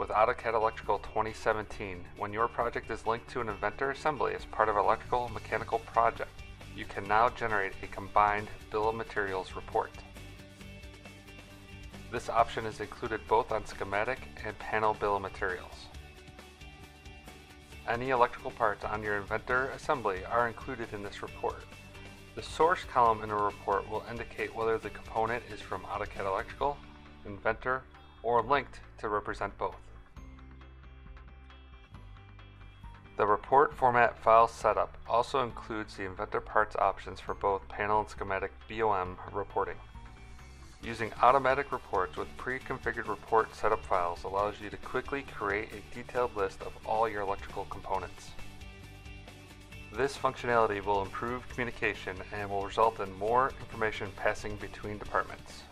With AutoCAD Electrical 2017, when your project is linked to an Inventor assembly as part of an electrical mechanical project, you can now generate a combined bill of materials report. This option is included both on schematic and panel bill of materials. Any electrical parts on your Inventor assembly are included in this report. The source column in a report will indicate whether the component is from AutoCAD Electrical, Inventor, or linked to represent both. The report format file setup also includes the Inventor parts options for both panel and schematic BOM reporting. Using automatic reports with pre-configured report setup files allows you to quickly create a detailed list of all your electrical components. This functionality will improve communication and will result in more information passing between departments.